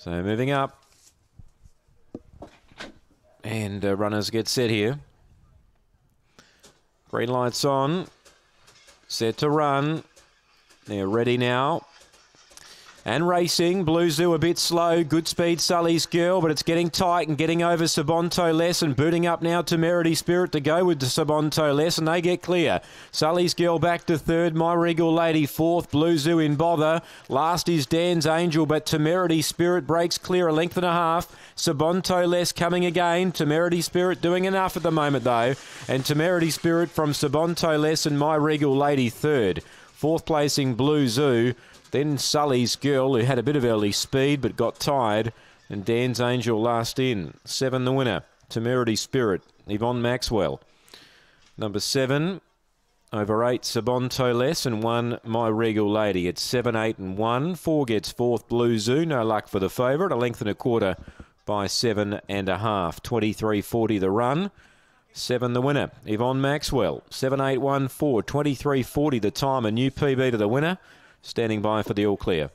So moving up. And uh, runners get set here. Green lights on. Set to run. They're ready now. And racing, Blue Zoo a bit slow. Good speed, Sully's Girl, but it's getting tight and getting over Sabonto Less and booting up now Temerity Spirit to go with Sabonto Less, and they get clear. Sully's Girl back to third. My Regal Lady fourth. Blue Zoo in bother. Last is Dan's Angel, but Temerity Spirit breaks clear a length and a half. Sabonto Less coming again. Temerity Spirit doing enough at the moment though, and Temerity Spirit from Sabonto Less and My Regal Lady third. Fourth placing Blue Zoo. Then Sully's Girl, who had a bit of early speed but got tired. And Dan's Angel last in. Seven the winner. Temerity Spirit. Yvonne Maxwell. Number seven. Over eight, Sabonto less, and one, My Regal Lady. It's seven, eight, and one. Four gets fourth, Blue Zoo. No luck for the favourite. A length and a quarter by seven and a half. 23.40 the run. Seven the winner. Yvonne Maxwell. Seven, eight, one, four. 23.40 the time. A new PB to the winner. Standing by for the all clear.